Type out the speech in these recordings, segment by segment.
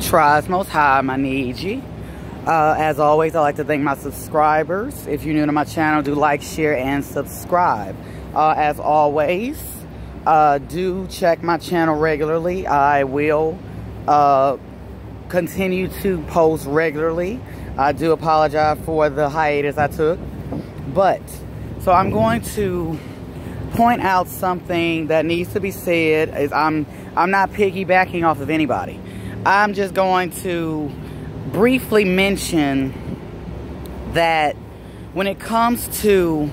Tries Most High, my Niji. Uh, as always, I'd like to thank my subscribers. If you're new to my channel, do like, share, and subscribe. Uh, as always, uh, do check my channel regularly. I will uh, continue to post regularly. I do apologize for the hiatus I took. But, so I'm going to point out something that needs to be said. Is I'm, I'm not piggybacking off of anybody. I'm just going to briefly mention that when it comes to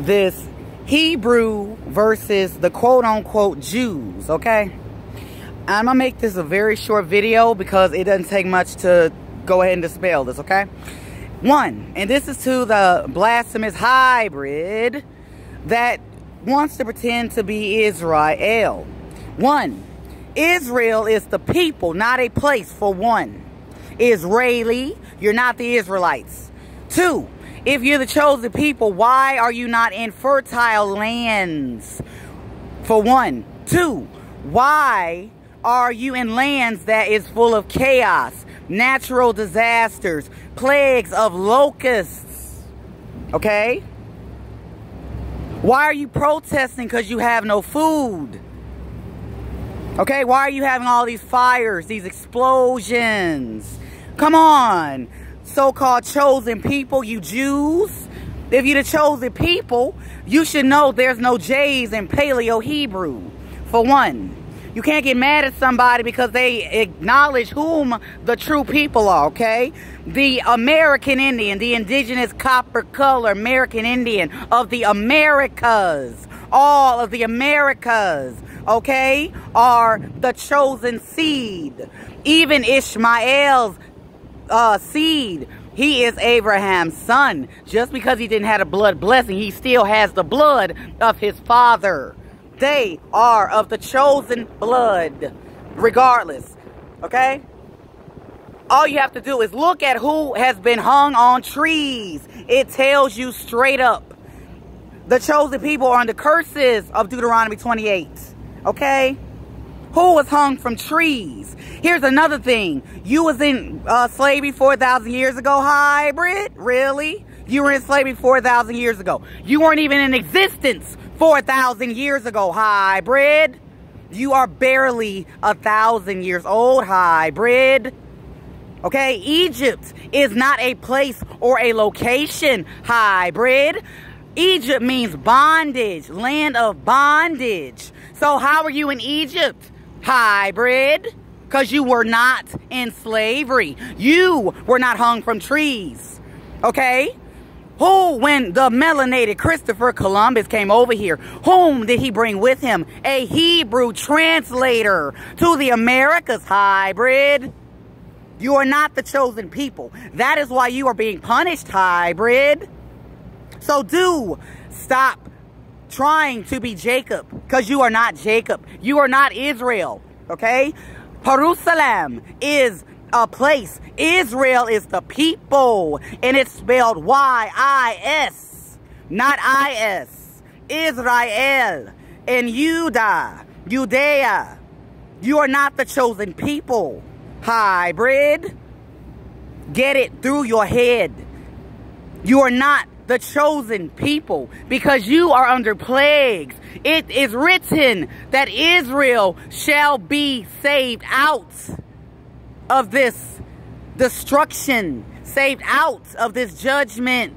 this Hebrew versus the quote-unquote Jews, okay? I'm to make this a very short video because it doesn't take much to go ahead and dispel this, okay? One, and this is to the blasphemous hybrid that wants to pretend to be Israel. One, Israel is the people, not a place for one. Israeli, you're not the Israelites. Two, if you're the chosen people, why are you not in fertile lands? For one. Two, why are you in lands that is full of chaos, natural disasters, plagues of locusts? Okay? Why are you protesting because you have no food? Okay, why are you having all these fires, these explosions? Come on, so-called chosen people, you Jews. If you're the chosen people, you should know there's no J's in Paleo-Hebrew, for one. You can't get mad at somebody because they acknowledge whom the true people are, okay? The American Indian, the indigenous copper color American Indian of the Americas. All of the Americas okay, are the chosen seed. Even Ishmael's uh, seed, he is Abraham's son. Just because he didn't have a blood blessing, he still has the blood of his father. They are of the chosen blood, regardless, okay? All you have to do is look at who has been hung on trees. It tells you straight up. The chosen people are under curses of Deuteronomy 28. Okay? Who was hung from trees? Here's another thing. You was in uh, slavery 4,000 years ago, hybrid? Really? You were in slavery 4,000 years ago. You weren't even in existence 4,000 years ago, hybrid. You are barely a thousand years old, hybrid. Okay, Egypt is not a place or a location, hybrid. Egypt means bondage, land of bondage. So how are you in Egypt? Hybrid. Because you were not in slavery. You were not hung from trees. Okay? Who, when the melanated Christopher Columbus came over here, whom did he bring with him? A Hebrew translator to the Americas, hybrid. You are not the chosen people. That is why you are being punished, hybrid. So do stop trying to be Jacob because you are not Jacob. You are not Israel, okay? Jerusalem is a place. Israel is the people, and it's spelled Y-I-S, not I-S. Israel and Judah, Judea. You are not the chosen people. Hybrid. Get it through your head. You are not the chosen people because you are under plagues. It is written that Israel shall be saved out of this destruction, saved out of this judgment.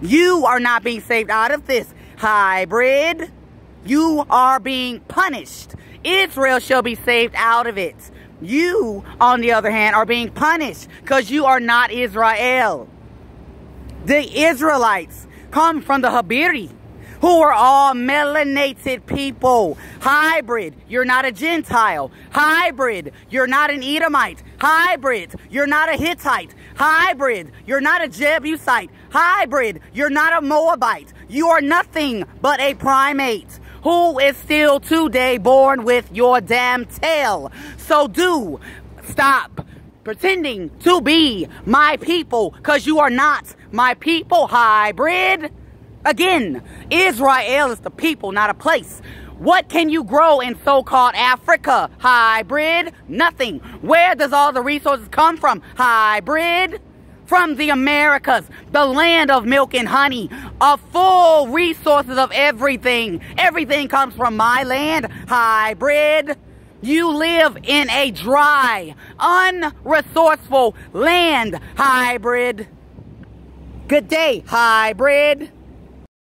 You are not being saved out of this hybrid. You are being punished. Israel shall be saved out of it. You, on the other hand, are being punished because you are not Israel. The Israelites come from the Habiri, who are all melanated people. Hybrid, you're not a Gentile. Hybrid, you're not an Edomite. Hybrid, you're not a Hittite. Hybrid, you're not a Jebusite. Hybrid, you're not a Moabite. You are nothing but a primate who is still today born with your damn tail. So do stop pretending to be my people because you are not my people hybrid. Again, Israel is the people, not a place. What can you grow in so-called Africa? Hybrid? Nothing. Where does all the resources come from? Hybrid? From the Americas, the land of milk and honey, of full resources of everything. Everything comes from my land. Hybrid? You live in a dry, unresourceful land. Hybrid? Good day, hybrid.